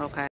Okay.